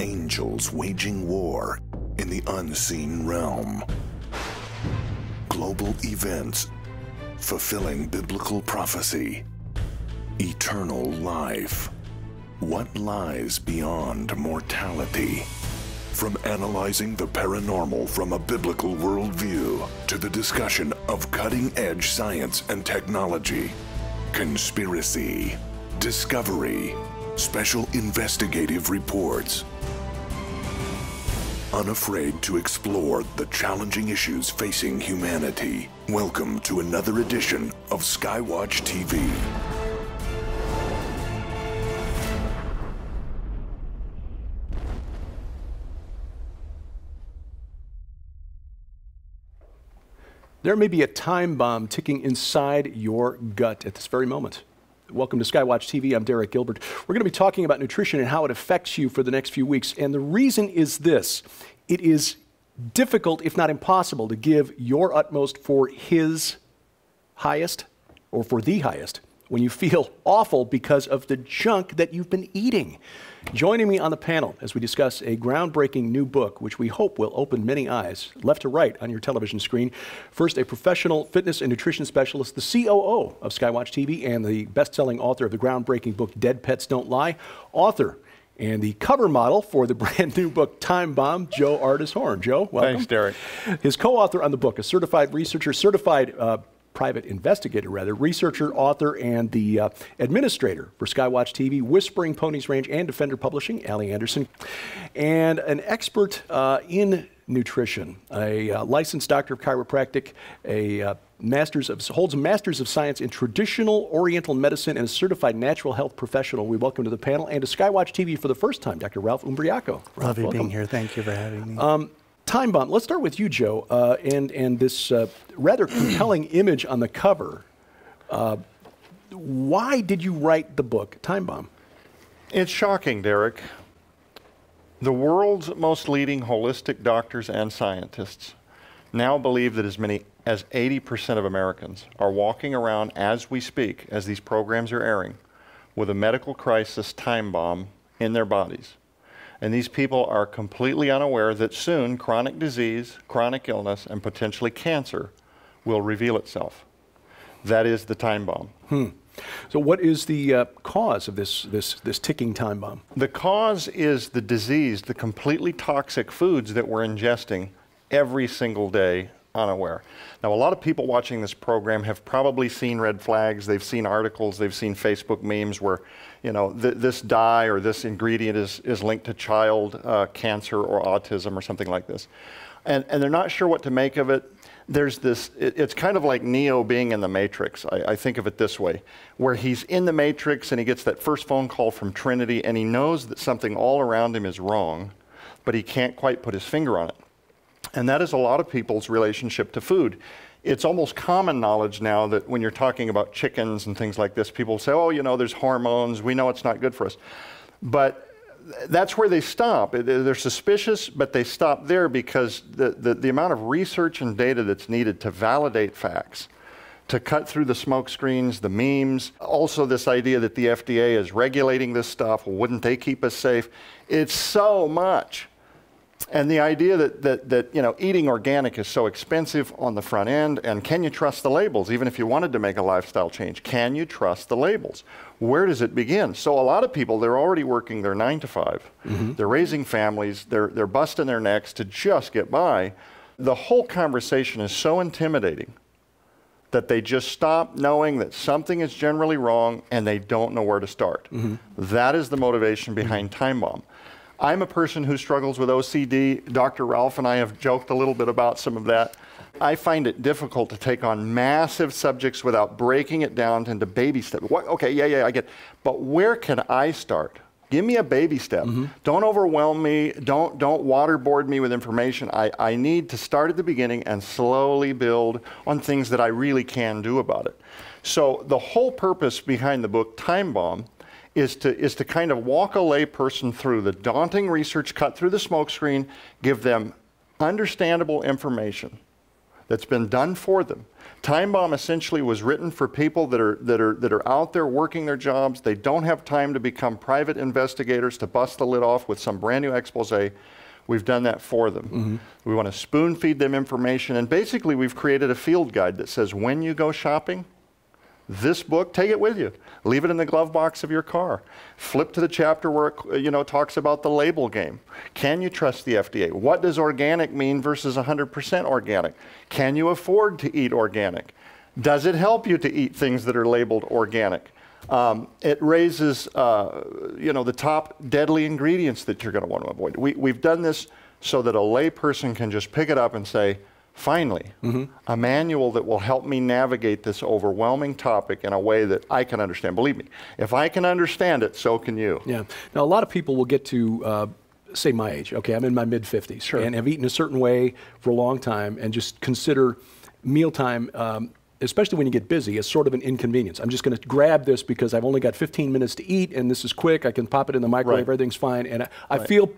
angels waging war in the unseen realm. Global events fulfilling biblical prophecy. Eternal life. What lies beyond mortality? From analyzing the paranormal from a biblical worldview to the discussion of cutting edge science and technology, conspiracy, discovery, special investigative reports. Unafraid to explore the challenging issues facing humanity. Welcome to another edition of Skywatch TV. There may be a time bomb ticking inside your gut at this very moment. Welcome to Skywatch TV. I'm Derek Gilbert. We're going to be talking about nutrition and how it affects you for the next few weeks. And the reason is this it is difficult, if not impossible, to give your utmost for His highest or for the highest when you feel awful because of the junk that you've been eating. Joining me on the panel as we discuss a groundbreaking new book, which we hope will open many eyes, left to right on your television screen. First, a professional fitness and nutrition specialist, the COO of Skywatch TV, and the best selling author of the groundbreaking book Dead Pets Don't Lie, author and the cover model for the brand new book Time Bomb, Joe Ardis Horn. Joe, welcome. Thanks, Derek. His co author on the book, a certified researcher, certified uh, private investigator, rather, researcher, author, and the uh, administrator for Skywatch TV, Whispering Ponies Ranch, and Defender Publishing, Allie Anderson, and an expert uh, in nutrition, a uh, licensed doctor of chiropractic, a uh, master's of, holds a master's of science in traditional Oriental medicine, and a certified natural health professional. We welcome to the panel and to Skywatch TV for the first time, Dr. Ralph Umbriaco. Ralph, Love you welcome. being here. Thank you for having me. Um, Time bomb. Let's start with you, Joe, uh, and and this uh, rather compelling image on the cover. Uh, why did you write the book Time Bomb? It's shocking, Derek. The world's most leading holistic doctors and scientists now believe that as many as 80% of Americans are walking around as we speak, as these programs are airing, with a medical crisis time bomb in their bodies. And these people are completely unaware that soon chronic disease, chronic illness, and potentially cancer will reveal itself. That is the time bomb. Hmm. So, what is the uh, cause of this, this, this ticking time bomb? The cause is the disease, the completely toxic foods that we're ingesting every single day unaware. Now, a lot of people watching this program have probably seen red flags. They've seen articles, they've seen Facebook memes where, you know, th this dye or this ingredient is, is linked to child uh, cancer or autism or something like this. And, and they're not sure what to make of it. There's this, it, it's kind of like Neo being in the Matrix. I, I think of it this way, where he's in the Matrix and he gets that first phone call from Trinity and he knows that something all around him is wrong, but he can't quite put his finger on it. And that is a lot of people's relationship to food. It's almost common knowledge now that when you're talking about chickens and things like this, people say, oh, you know, there's hormones. We know it's not good for us. But that's where they stop. They're suspicious, but they stop there because the, the, the, amount of research and data that's needed to validate facts, to cut through the smoke screens, the memes, also this idea that the FDA is regulating this stuff, wouldn't they keep us safe? It's so much and the idea that, that, that you know, eating organic is so expensive on the front end, and can you trust the labels? Even if you wanted to make a lifestyle change, can you trust the labels? Where does it begin? So a lot of people, they're already working their nine to 5 mm-hmm. They're raising families. They're, they're busting their necks to just get by. The whole conversation is so intimidating that they just stop knowing that something is generally wrong and they don't know where to start. Mm-hmm. That is the motivation behind Time Bomb. I'm a person who struggles with OCD. Dr. Ralph and I have joked a little bit about some of that. I find it difficult to take on massive subjects without breaking it down into baby steps. What, okay, yeah, yeah, I get. But where can I start? Give me a baby step. Mm-hmm. Don't overwhelm me. Don't don't waterboard me with information. I, I need to start at the beginning and slowly build on things that I really can do about it. So the whole purpose behind the book Time Bomb is to, is to kind of walk a layperson through the daunting research, cut through the smokescreen, give them understandable information that's been done for them. Time Bomb essentially was written for people that are, that, are, that are out there working their jobs. They don't have time to become private investigators to bust the lid off with some brand new expose. We've done that for them. Mm-hmm. We want to spoon feed them information. And basically, we've created a field guide that says when you go shopping, this book, take it with you. Leave it in the glove box of your car. Flip to the chapter where it you know, talks about the label game. Can you trust the FDA? What does organic mean versus 100% organic? Can you afford to eat organic? Does it help you to eat things that are labeled organic? Um, it raises, uh, you know, the top deadly ingredients that you're going to want to avoid. We, we've done this so that a layperson can just pick it up and say, finally, mm-hmm. a manual that will help me navigate this overwhelming topic in a way that I can understand. Believe me, if I can understand it, so can you. Yeah. Now, a lot of people will get to, uh, say, my age. Okay, I'm in my mid 50s sure. and have eaten a certain way for a long time and just consider mealtime. Um, especially when you get busy, as sort of an inconvenience. I'm just going to grab this because I've only got 15 minutes to eat, and this is quick. I can pop it in the microwave. Right. Everything's fine, and I, I right. feel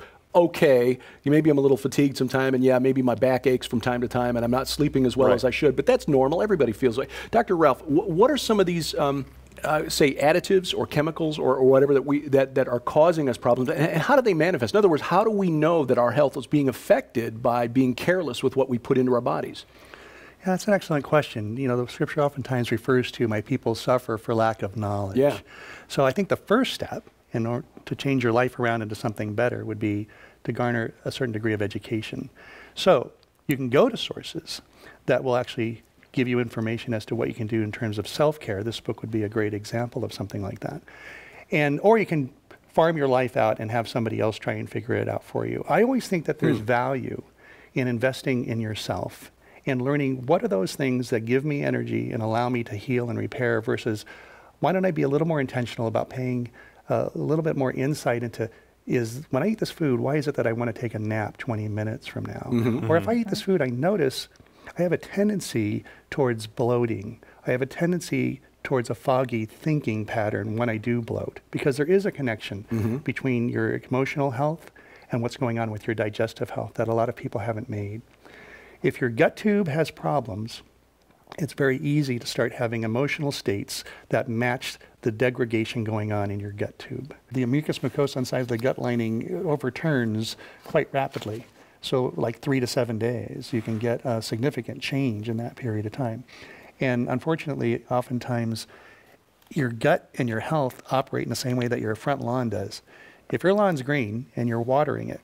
okay. Maybe I'm a little fatigued sometime, and yeah, maybe my back aches from time to time, and I'm not sleeping as well right. as I should. But that's normal. Everybody feels like. Dr. Ralph, wh- what are some of these? Um, uh, say additives or chemicals or, or, whatever that we that, that are causing us problems and how do they manifest in other words how do we know that our health is being affected by being careless with what we put into our bodies yeah, that's an excellent question. You know, the scripture oftentimes refers to my people suffer for lack of knowledge. Yeah. So I think the first step in order to change your life around into something better would be to garner a certain degree of education. So you can go to sources that will actually give you information as to what you can do in terms of self-care. This book would be a great example of something like that. And or you can farm your life out and have somebody else try and figure it out for you. I always think that there's mm. value in investing in yourself and learning what are those things that give me energy and allow me to heal and repair versus why don't I be a little more intentional about paying uh, a little bit more insight into is when I eat this food, why is it that I want to take a nap 20 minutes from now? Mm-hmm, or if I eat this food, I notice I have a tendency towards bloating. I have a tendency towards a foggy thinking pattern when I do bloat because there is a connection mm-hmm. between your emotional health and what's going on with your digestive health that a lot of people haven't made. If your gut tube has problems, it's very easy to start having emotional states that match the degradation going on in your gut tube. The mucous mucosa inside the gut lining overturns quite rapidly. So, like three to seven days, you can get a significant change in that period of time. And unfortunately, oftentimes, your gut and your health operate in the same way that your front lawn does. If your lawn's green and you're watering it,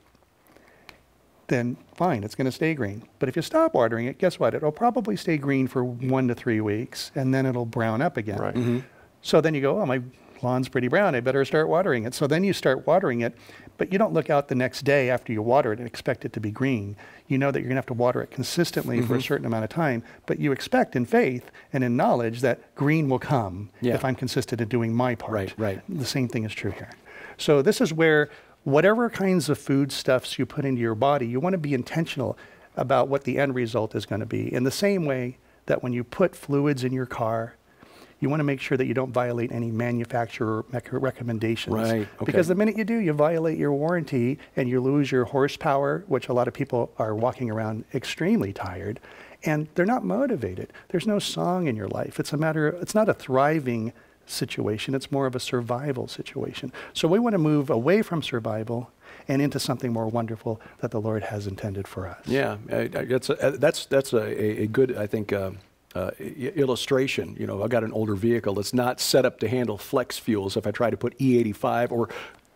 then fine, it's going to stay green. But if you stop watering it, guess what? It'll probably stay green for one to three weeks, and then it'll brown up again. Right. Mm-hmm. So then you go, oh, my lawn's pretty brown. I better start watering it. So then you start watering it, but you don't look out the next day after you water it and expect it to be green. You know that you're going to have to water it consistently mm-hmm. for a mm-hmm. certain amount of time, but you expect in faith and in knowledge that green will come yeah. if I'm consistent in doing my part. Right, right. The same thing is true here. So this is where whatever kinds of foodstuffs you put into your body, you want to be intentional about what the end result is going to be. In the same way that when you put fluids in your car, you want to make sure that you don't violate any manufacturer recommendations. Right. Okay. Because the minute you do, you violate your warranty and you lose your horsepower, which a lot of people are walking around extremely tired, and they're not motivated. There's no song in your life. It's a matter. Of, It's not a thriving situation, it's more of a survival situation. So we want to move away from survival and into something more wonderful that the Lord has intended for us. Yeah, that's a, that's that's a, a good I think. Uh, uh, illustration. You know, I've got an older vehicle that's not set up to handle flex fuels. If I try to put E85 or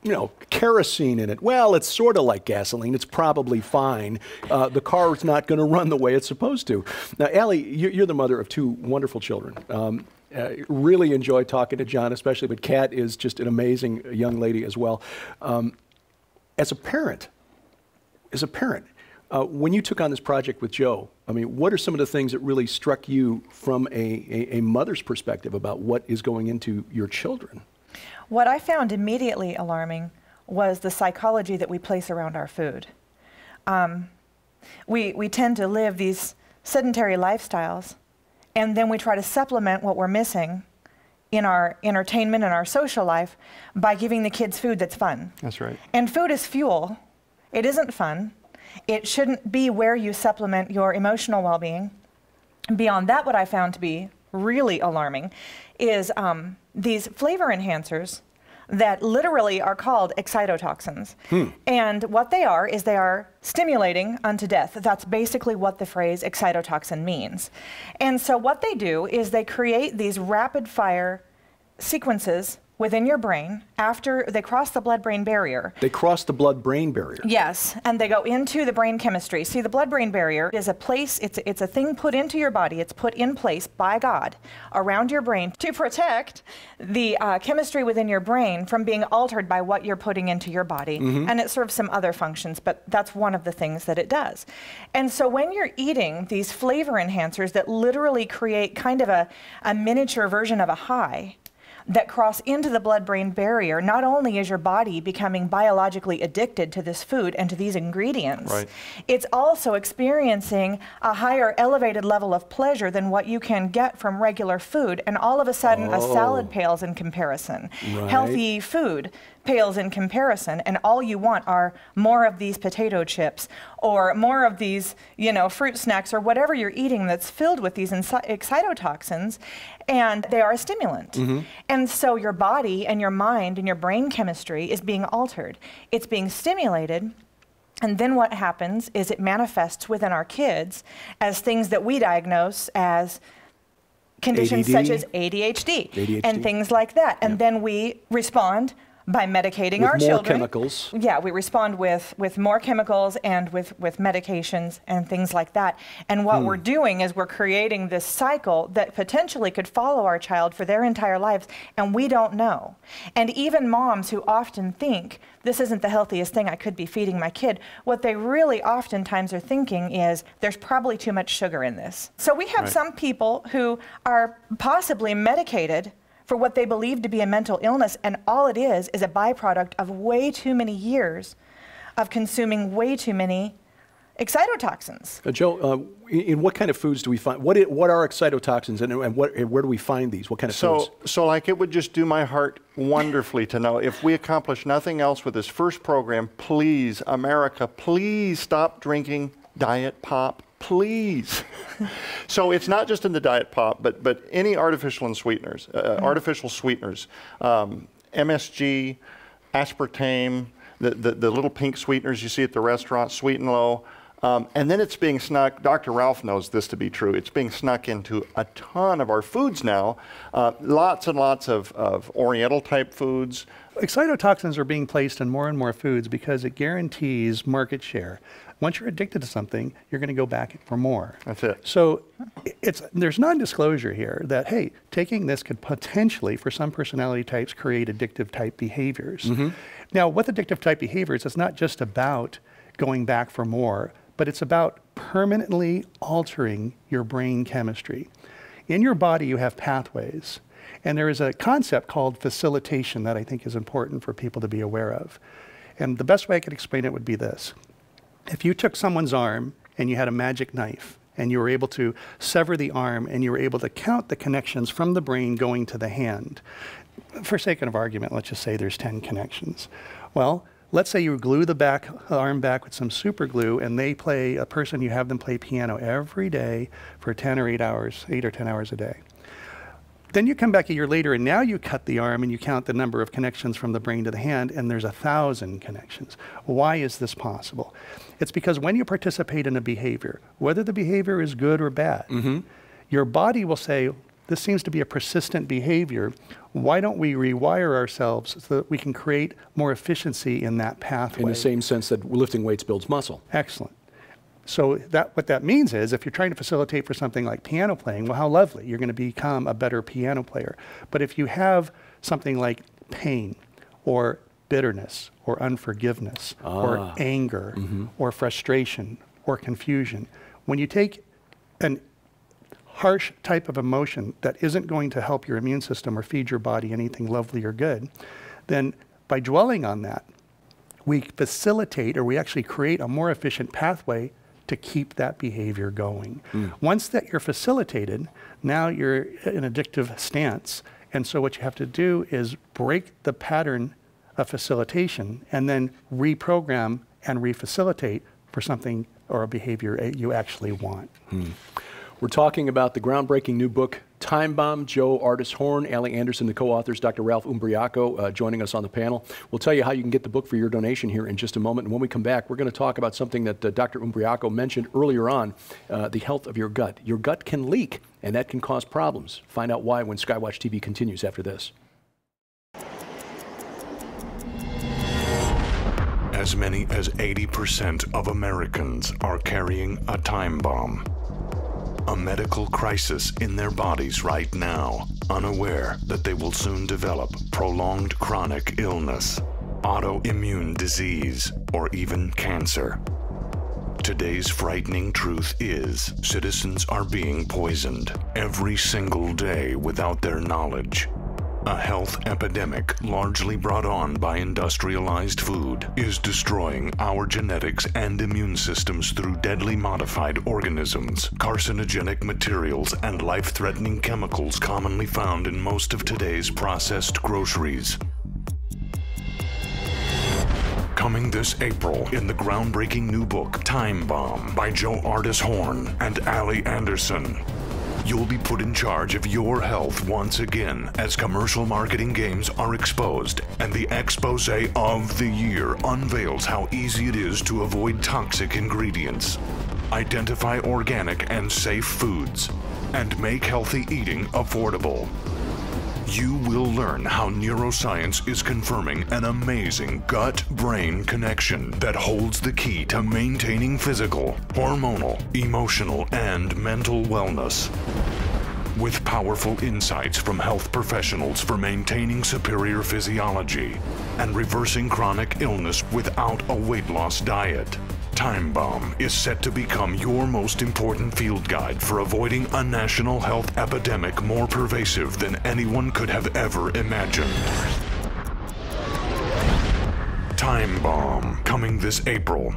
you know, kerosene in it. Well, it's sort of like gasoline. It's probably fine. Uh, the car's not going to run the way it's supposed to. Now, Allie, you're the mother of two wonderful children. Um, uh, really enjoy talking to John, especially, but Kat is just an amazing young lady as well. Um, as a parent, as a parent, uh, when you took on this project with Joe, I mean, what are some of the things that really struck you from a, a, a mother's perspective about what is going into your children? What I found immediately alarming was the psychology that we place around our food. Um, we, we tend to live these sedentary lifestyles and then we try to supplement what we're missing in our entertainment and our social life by giving the kids food that's fun. That's right. And food is fuel. It isn't fun. It shouldn't be where you supplement your emotional well being. Beyond that, what I found to be really alarming is um, these flavor enhancers that literally are called excitotoxins. Hmm. And what they are is they are stimulating unto death. That's basically what the phrase excitotoxin means. And so what they do is they create these rapid fire sequences within your brain after they cross the blood brain barrier. They cross the blood brain barrier. Yes, and they go into the brain chemistry. See, the blood brain barrier is a place, it's, it's a thing put into your body, it's put in place by God around your brain to protect the uh, chemistry within your brain from being altered by what you're putting into your body. And it serves some other functions, but that's one of the things that it does. And so when you're eating these flavor enhancers that literally create kind of a, a miniature version of a high, that cross into the blood brain barrier, not only is your body becoming biologically addicted to this food and to these ingredients, Right. it's also experiencing a higher elevated level of pleasure than what you can get from regular food. And all of a sudden, a oh. salad pales in comparison. Right. Healthy food pales in comparison and all you want are more of these potato chips or more of these you know fruit snacks or whatever you're eating that's filled with these excitotoxins and they are a stimulant and so your body and your mind and your brain chemistry is being altered it's being stimulated and then what happens is it manifests within our kids as things that we diagnose as conditions ADD? such as ADHD, ADHD. and things like that. And then we respond by medicating With our more children. chemicals. Yeah, we respond with, with more chemicals and with, with medications and things like that. And Hmm. what we're doing is we're creating this cycle that potentially could follow our child for their entire lives, and we don't know. And even moms who often think, this isn't the healthiest thing I could be feeding my kid, what they really oftentimes are thinking is, there's probably too much sugar in this. So we have Right. some people who are possibly medicated for what they believe to be a mental illness, and all it is is a byproduct of way too many years of consuming way too many excitotoxins. Uh, Joe, uh, in, in what kind of foods do we find? What, i- what are excitotoxins and, and, what, and where do we find these? What kind of So, foods? so like it would just do my heart wonderfully to know if we accomplish nothing else with this first program, please, America, please stop drinking diet pop, please. so it's not just in the diet pop, but but any artificial and sweeteners, uh, artificial sweeteners, um, MSG, aspartame, the, the the little pink sweeteners you see at the restaurant, sweet and low. Um, and then it's being snuck, Dr. Ralph knows this to be true, it's being snuck into a ton of our foods now. Uh, lots and lots of, of Oriental type foods. Excitotoxins are being placed in more and more foods because it guarantees market share. Once you're addicted to something, you're going to go back for more. That's it. So it's there's non-disclosure here that hey, taking this could potentially, for some personality types, create addictive type behaviors. Mm-hmm. Now, with addictive type behaviors, it's not just about going back for more, but it's about permanently altering your brain chemistry. In your body, you have pathways. And there is a concept called facilitation that I think is important for people to be aware of. And the best way I could explain it would be this if you took someone's arm and you had a magic knife and you were able to sever the arm and you were able to count the connections from the brain going to the hand, for sake of argument, let's just say there's 10 connections. Well, let's say you glue the back arm back with some super glue and they play a person you have them play piano every day for 10 or 8 hours, 8 or 10 hours a day. Then you come back a year later and now you cut the arm and you count the number of connections from the brain to the hand and there's a thousand connections. Why is this possible? It's because when you participate in a behavior, whether the behavior is good or bad, mm-hmm. your body will say, this seems to be a persistent behavior. Why don't we rewire ourselves so that we can create more efficiency in that pathway? In the same sense that lifting weights builds muscle. Excellent. So that what that means is if you're trying to facilitate for something like piano playing, well how lovely. You're going to become a better piano player. But if you have something like pain or bitterness or unforgiveness or ah. anger mm-hmm. or frustration or confusion, when you take an harsh type of emotion that isn't going to help your immune system or feed your body anything lovely or good, then by dwelling on that, we facilitate or we actually create a more efficient pathway to keep that behavior going. Hmm. Once that you're facilitated, now you're in an addictive stance. And so what you have to do is break the pattern of facilitation and then reprogram and refacilitate for something or a behavior you actually want. Hmm. We're talking about the groundbreaking new book, Time Bomb. Joe Ardis Horn, Allie Anderson, the co authors, Dr. Ralph Umbriaco uh, joining us on the panel. We'll tell you how you can get the book for your donation here in just a moment. And when we come back, we're going to talk about something that uh, Dr. Umbriaco mentioned earlier on uh, the health of your gut. Your gut can leak, and that can cause problems. Find out why when Skywatch TV continues after this. As many as 80% of Americans are carrying a time bomb a medical crisis in their bodies right now, unaware that they will soon develop prolonged chronic illness, autoimmune disease, or even cancer. Today's frightening truth is citizens are being poisoned every single day without their knowledge. A health epidemic largely brought on by industrialized food is destroying our genetics and immune systems through deadly modified organisms, carcinogenic materials, and life-threatening chemicals commonly found in most of today's processed groceries. Coming this April in the groundbreaking new book, Time Bomb, by Joe Ardis Horn and Allie Anderson. You'll be put in charge of your health once again as commercial marketing games are exposed and the expose of the year unveils how easy it is to avoid toxic ingredients, identify organic and safe foods, and make healthy eating affordable. You will learn how neuroscience is confirming an amazing gut brain connection that holds the key to maintaining physical, hormonal, emotional, and mental wellness. With powerful insights from health professionals for maintaining superior physiology and reversing chronic illness without a weight loss diet. Time Bomb is set to become your most important field guide for avoiding a national health epidemic more pervasive than anyone could have ever imagined. Time Bomb, coming this April.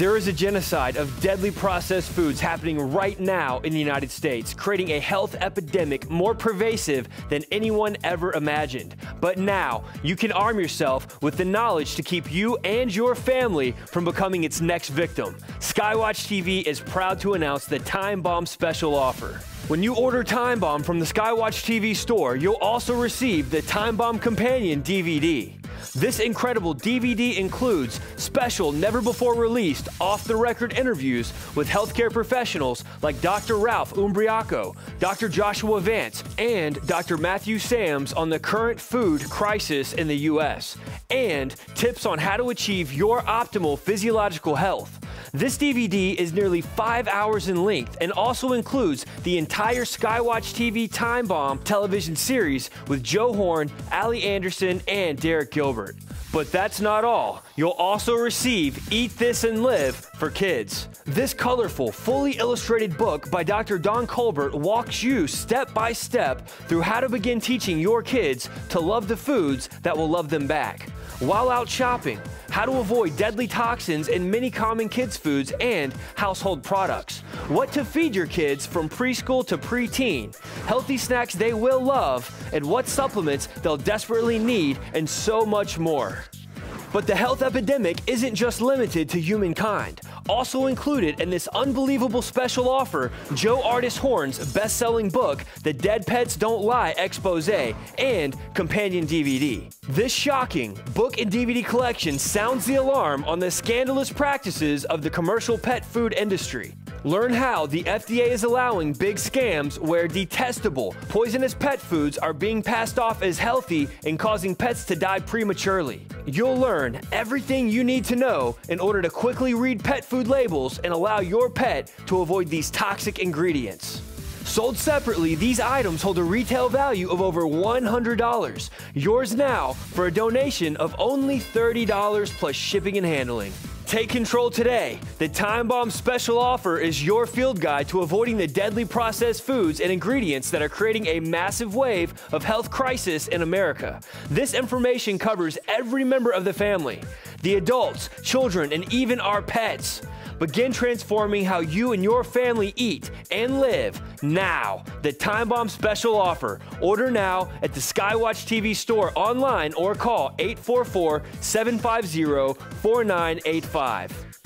There is a genocide of deadly processed foods happening right now in the United States, creating a health epidemic more pervasive than anyone ever imagined. But now, you can arm yourself with the knowledge to keep you and your family from becoming its next victim. Skywatch TV is proud to announce the Time Bomb special offer. When you order Time Bomb from the Skywatch TV store, you'll also receive the Time Bomb Companion DVD. This incredible DVD includes special, never before released, off the record interviews with healthcare professionals like Dr. Ralph Umbriaco, Dr. Joshua Vance, and Dr. Matthew Sams on the current food crisis in the U.S., and tips on how to achieve your optimal physiological health. This DVD is nearly five hours in length and also includes the entire Skywatch TV Time Bomb television series with Joe Horn, Allie Anderson, and Derek Gilbert. But that's not all. You'll also receive Eat This and Live for Kids. This colorful, fully illustrated book by Dr. Don Colbert walks you step by step through how to begin teaching your kids to love the foods that will love them back. While out shopping, how to avoid deadly toxins in many common kids' foods and household products, what to feed your kids from preschool to preteen, healthy snacks they will love, and what supplements they'll desperately need, and so much more. But the health epidemic isn't just limited to humankind. Also included in this unbelievable special offer, Joe Ardis Horn's best-selling book, The Dead Pets Don't Lie Expose, and companion DVD. This shocking book and DVD collection sounds the alarm on the scandalous practices of the commercial pet food industry. Learn how the FDA is allowing big scams where detestable, poisonous pet foods are being passed off as healthy and causing pets to die prematurely. You'll learn everything you need to know in order to quickly read pet food labels and allow your pet to avoid these toxic ingredients. Sold separately, these items hold a retail value of over $100. Yours now for a donation of only $30 plus shipping and handling. Take control today. The Time Bomb special offer is your field guide to avoiding the deadly processed foods and ingredients that are creating a massive wave of health crisis in America. This information covers every member of the family, the adults, children, and even our pets. Begin transforming how you and your family eat and live now. The Time Bomb special offer. Order now at the Skywatch TV store online or call 844 750 4985.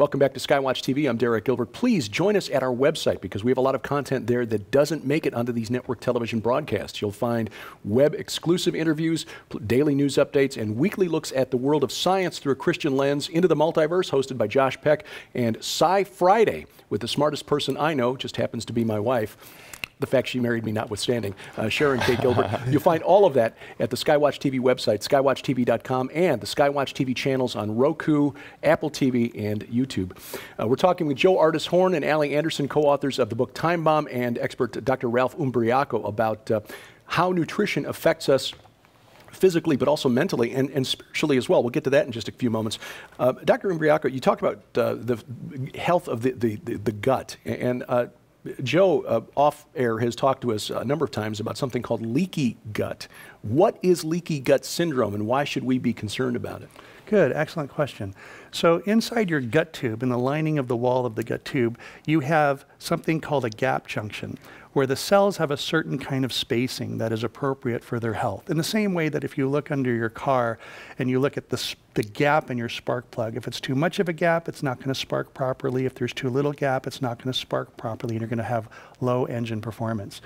Welcome back to Skywatch TV. I'm Derek Gilbert. Please join us at our website because we have a lot of content there that doesn't make it onto these network television broadcasts. You'll find web exclusive interviews, daily news updates, and weekly looks at the world of science through a Christian lens into the multiverse, hosted by Josh Peck, and Sci Friday with the smartest person I know, just happens to be my wife the fact she married me notwithstanding, uh, Sharon K. Gilbert. You'll find all of that at the Skywatch TV website, skywatchtv.com, and the Skywatch TV channels on Roku, Apple TV, and YouTube. Uh, we're talking with Joe Ardis Horn and Allie Anderson, co authors of the book Time Bomb, and expert Dr. Ralph Umbriaco about uh, how nutrition affects us physically, but also mentally and, and spiritually as well. We'll get to that in just a few moments. Uh, Dr. Umbriaco, you talked about uh, the health of the, the, the, the gut, and uh, Joe, uh, off air, has talked to us a number of times about something called leaky gut. What is leaky gut syndrome and why should we be concerned about it? Good, excellent question. So, inside your gut tube, in the lining of the wall of the gut tube, you have something called a gap junction, where the cells have a certain kind of spacing that is appropriate for their health. In the same way that if you look under your car and you look at the, the gap in your spark plug, if it's too much of a gap, it's not going to spark properly. If there's too little gap, it's not going to spark properly, and you're going to have low engine performance.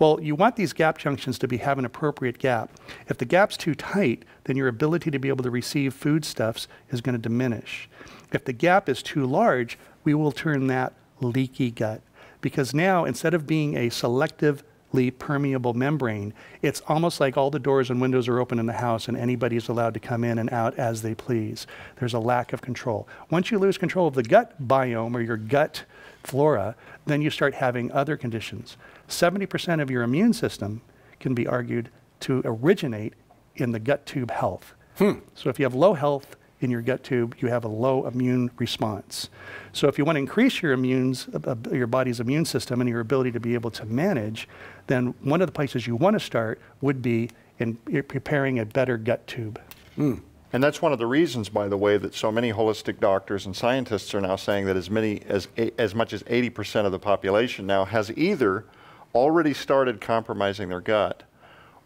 Well, you want these gap junctions to be have an appropriate gap. If the gap's too tight, then your ability to be able to receive foodstuffs is going to diminish. If the gap is too large, we will turn that leaky gut because now instead of being a selectively permeable membrane, it's almost like all the doors and windows are open in the house and anybody is allowed to come in and out as they please. There's a lack of control. Once you lose control of the gut biome or your gut flora, then you start having other conditions. 70% of your immune system can be argued to originate in the gut tube health. Hmm. So if you have low health, in your gut tube, you have a low immune response. So if you want to increase your immunes, uh, uh, your body's immune system and your ability to be able to manage, then one of the places you want to start would be in preparing a better gut tube. Mm. And that's one of the reasons, by the way, that so many holistic doctors and scientists are now saying that as many as as much as 80% of the population now has either already started compromising their gut,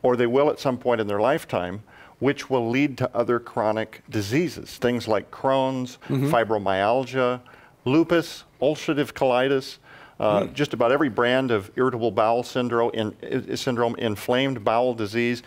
or they will at some point in their lifetime, which will lead to other chronic diseases, things like Crohn's, mm-hmm. fibromyalgia, lupus, ulcerative colitis. Uh, mm. Just about every brand of irritable bowel syndrome, in, syndrome inflamed bowel disease,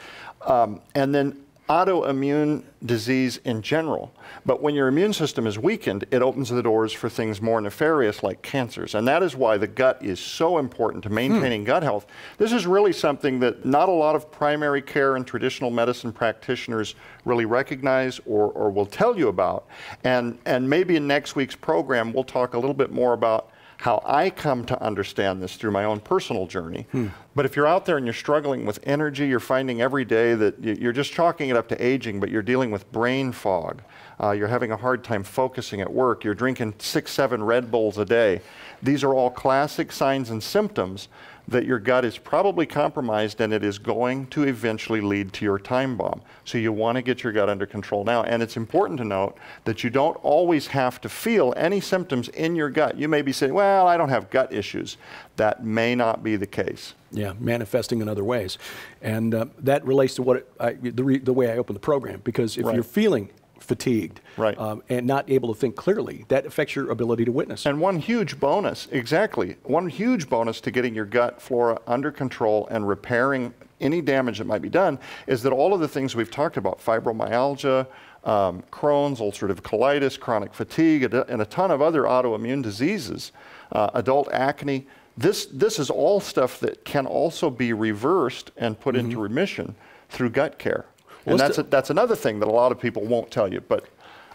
um, and then autoimmune disease in general. But when your immune system is weakened, it opens the doors for things more nefarious like cancers. And that is why the gut is so important to maintaining hmm. gut health. This is really something that not a lot of primary care and traditional medicine practitioners really recognize or, or will tell you about. And, and maybe in next week's program, we'll talk a little bit more about how I come to understand this through my own personal journey. Hmm. But if you're out there and you're struggling with energy, you're finding every day that you're just chalking it up to aging, but you're dealing with brain fog. Uh, you're having a hard time focusing at work. You're drinking six, seven Red Bulls a day. These are all classic signs and symptoms that your gut is probably compromised and it is going to eventually lead to your time bomb. So you want to get your gut under control now. And it's important to note that you don't always have to feel any symptoms in your gut. You may be saying, well, I don't have gut issues. That may not be the case. Yeah, manifesting in other ways. And uh, that relates to what it, I, the, the way I open the program. Because if right. you're feeling fatigued right. um, and not able to think clearly, that affects your ability to witness. And one huge bonus, exactly, one huge bonus to getting your gut flora under control and repairing any damage that might be done is that all of the things we've talked about, fibromyalgia, um, Crohn's, ulcerative colitis, chronic fatigue, and a ton of other autoimmune diseases, uh, adult acne, this, this is all stuff that can also be reversed and put mm-hmm. into remission through gut care. And that's, a, that's another thing that a lot of people won't tell you. But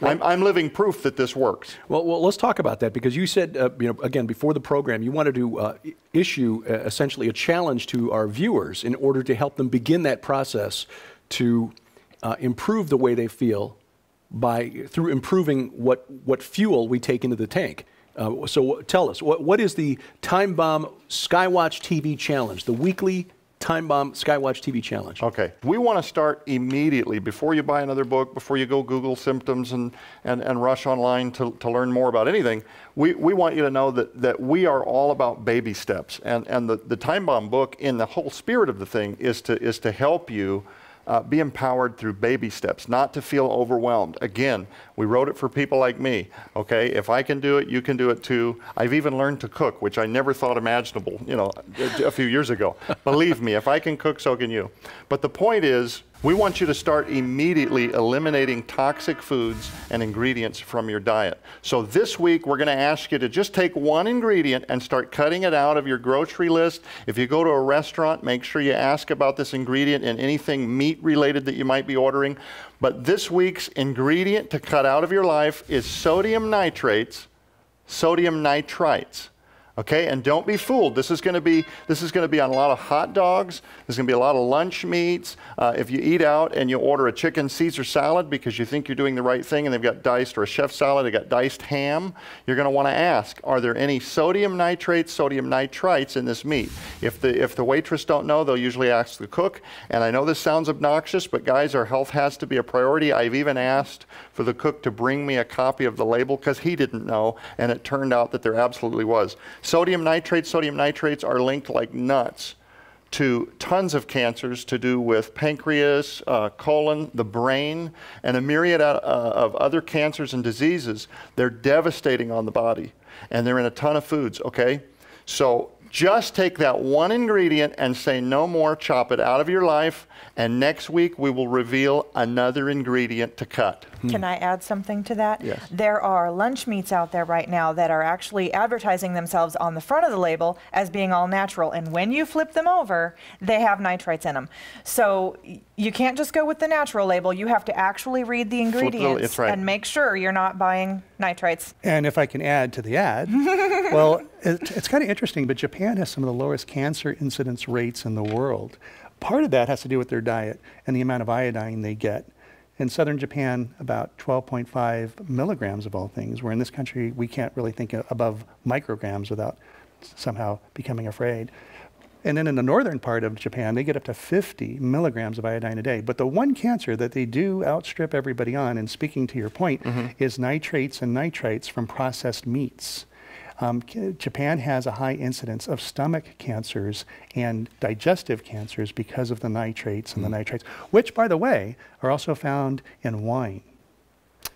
I'm, I'm, living proof that this works. Well, well let's talk about that because you said, uh, you know, again, before the program, you wanted to uh, issue uh, essentially a challenge to our viewers in order to help them begin that process to uh, improve the way they feel by through improving what, what fuel we take into the tank. Uh, so tell us, what, what is the Time Bomb Skywatch TV challenge, the weekly Time Bomb Skywatch TV Challenge. Okay. We want to start immediately before you buy another book, before you go Google symptoms and, and, and rush online to, to learn more about anything. We, we want you to know that, that we are all about baby steps. And, and the, the Time Bomb book, in the whole spirit of the thing, is to, is to help you uh, be empowered through baby steps, not to feel overwhelmed. Again, we wrote it for people like me. Okay, if I can do it, you can do it too. I've even learned to cook, which I never thought imaginable, you know, a, a few years ago. Believe me, if I can cook, so can you. But the point is, we want you to start immediately eliminating toxic foods and ingredients from your diet. So this week, we're going to ask you to just take one ingredient and start cutting it out of your grocery list. If you go to a restaurant, make sure you ask about this ingredient in anything meat related that you might be ordering. But this week's ingredient to cut out of your life is sodium nitrates, sodium nitrites. Okay, and don't be fooled. This is going to be this is going to be on a lot of hot dogs. There's going to be a lot of lunch meats. Uh, if you eat out and you order a chicken Caesar salad because you think you're doing the right thing, and they've got diced or a chef salad, they've got diced ham. You're going to want to ask: Are there any sodium nitrates, sodium nitrites in this meat? If the if the waitress don't know, they'll usually ask the cook. And I know this sounds obnoxious, but guys, our health has to be a priority. I've even asked for the cook to bring me a copy of the label because he didn't know, and it turned out that there absolutely was. Sodium nitrates, sodium nitrates are linked like nuts to tons of cancers to do with pancreas, uh, colon, the brain, and a myriad uh, of other cancers and diseases. They're devastating on the body, and they're in a ton of foods, okay? So just take that one ingredient and say no more, chop it out of your life, and next week we will reveal another ingredient to cut. Can I add something to that? Yes. There are lunch meats out there right now that are actually advertising themselves on the front of the label as being all natural. And when you flip them over, they have nitrites in them. So you can't just go with the natural label. You have to actually read the ingredients it's right. and make sure you're not buying nitrites. And if I can add to the ad, well, it, it's kind of interesting, but Japan has some of the lowest cancer incidence rates in the world. Part of that has to do with their diet and the amount of iodine they get. In southern Japan, about 12.5 milligrams of all things, where in this country we can't really think above micrograms without somehow becoming afraid. And then in the northern part of Japan, they get up to 50 milligrams of iodine a day. But the one cancer that they do outstrip everybody on, and speaking to your point, mm-hmm. is nitrates and nitrites from processed meats. Um, Japan has a high incidence of stomach cancers and digestive cancers because of the nitrates and mm. the hmm. nitrates, which, by the way, are also found in wine.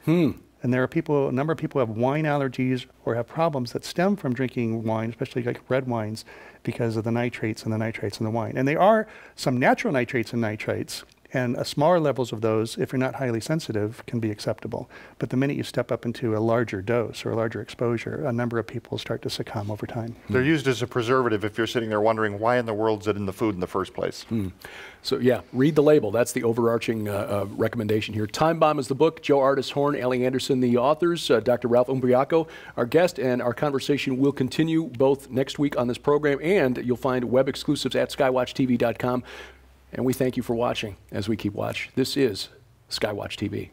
Hmm. And there are people, a number of people have wine allergies or have problems that stem from drinking wine, especially like red wines, because of the nitrates and the nitrates in the wine. And there are some natural nitrates and nitrites and smaller levels of those, if you're not highly sensitive, can be acceptable. But the minute you step up into a larger dose or a larger exposure, a number of people start to succumb over time. They're used as a preservative if you're sitting there wondering why in the world is it in the food in the first place. Mm. So, yeah, read the label. That's the overarching uh, uh, recommendation here. Time Bomb is the book. Joe Ardis Horn, Allie Anderson, the authors, uh, Dr. Ralph Umbriaco, our guest, and our conversation will continue both next week on this program and you'll find web exclusives at skywatchtv.com. And we thank you for watching as we keep watch. This is Skywatch TV.